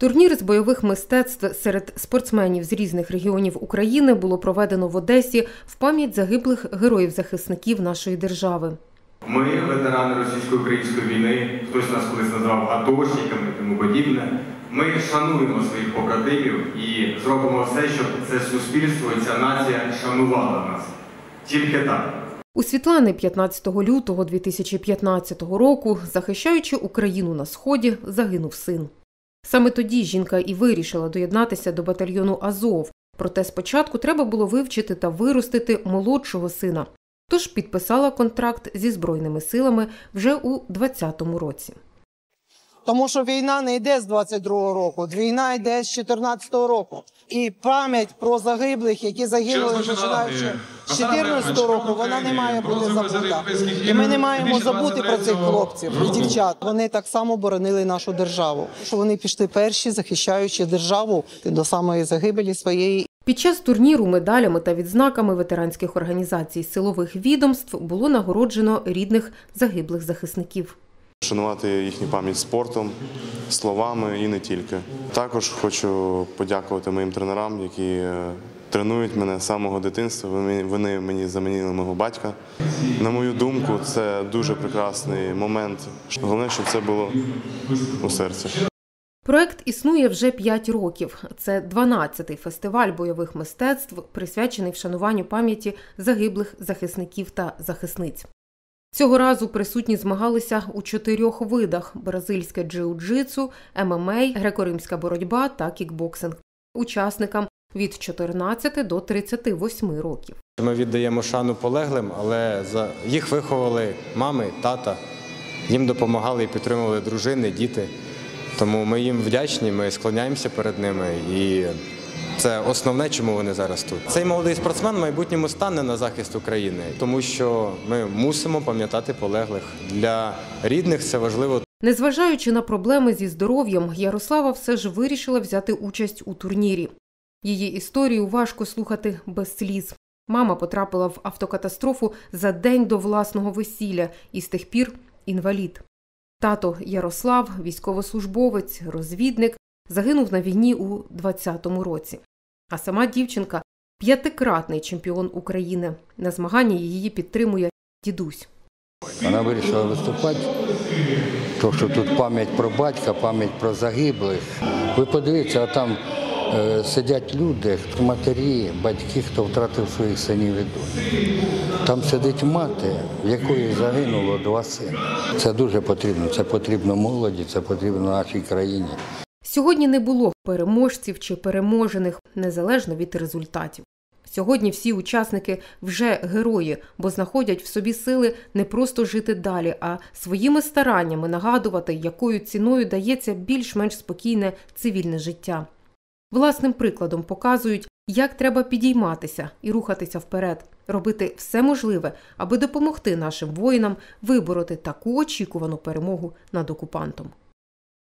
Турнір з бойових мистецтв серед спортсменів з різних регіонів України було проведено в Одесі в пам'ять загиблих героїв-захисників нашої держави. Ми, ветерани російсько-української війни, хтось нас колись назвав атошниками і тому подібне. Ми шануємо своїх побратимів і зробимо все, щоб це суспільство і ця нація шанувала нас. Тільки так. У Світлани 15 лютого 2015 року, захищаючи Україну на сході, загинув син. Саме тоді жінка і вирішила доєднатися до батальйону Азов. Проте спочатку треба було вивчити та виростити молодшого сина. Тож підписала контракт зі збройними силами вже у 20-му році. Тому що війна не йде з 22-го року, війна йде з 14-го року. І пам'ять про загиблих, які загинули починаючи з 14-го року, вона не має бути забута. І ми не маємо забути про цих хлопців і дівчат. Вони так само боронили нашу державу. Що вони пішли перші, захищаючи державу до самої загибелі своєї. Під час турніру медалями та відзнаками ветеранських організацій силових відомств було нагороджено рідних загиблих захисників. Шанувати їхню пам'ять спортом, словами і не тільки. Також хочу подякувати моїм тренерам, які е, тренують мене з самого дитинства. Вони- мені замінили мого батька. На мою думку, це дуже прекрасний момент. Головне, щоб це було у серці. Проект існує вже 5 років. Це 12-й фестиваль бойових мистецтв, присвячений вшануванню пам'яті загиблих захисників та захисниць. Цього разу присутні змагалися у чотирьох видах: бразильське джиу-джитсу, ММА, греко-римська боротьба та кікбоксинг. Учасникам від 14 до 38 років. Ми віддаємо шану полеглим, але їх виховали мами, тата. Їм допомагали і підтримували дружини, діти. Тому ми їм вдячні, ми склоняємося перед ними. І це основне, чому вони зараз тут. Цей молодий спортсмен в майбутньому стане на захист України, тому що ми мусимо пам'ятати полеглих. Для рідних це важливо Незважаючи на проблеми зі здоров'ям, Ярослава все ж вирішила взяти участь у турнірі. Її історію важко слухати без сліз. Мама потрапила в автокатастрофу за день до власного весілля і з тих пір інвалід. Тато Ярослав, військовослужбовець, розвідник, загинув на війні у 20-му році. А сама дівчинка п'ятикратний чемпіон України. На змаганні її підтримує дідусь. Вона вирішила виступати, тому що тут пам'ять про батька, пам'ять про загиблих. Ви подивіться, а там е, сидять люди, матері, батьки, хто втратив своїх синів і донь. Там сидить мати, в якої загинуло два сини. Це дуже потрібно. Це потрібно молоді, це потрібно нашій країні. Сьогодні не було переможців чи переможених, незалежно від результатів. Сьогодні всі учасники вже герої, бо знаходять в собі сили не просто жити далі, а своїми стараннями нагадувати, якою ціною дається більш-менш спокійне цивільне життя. Власним прикладом показують, як треба підійматися і рухатися вперед, робити все можливе, аби допомогти нашим воїнам вибороти таку очікувану перемогу над окупантом.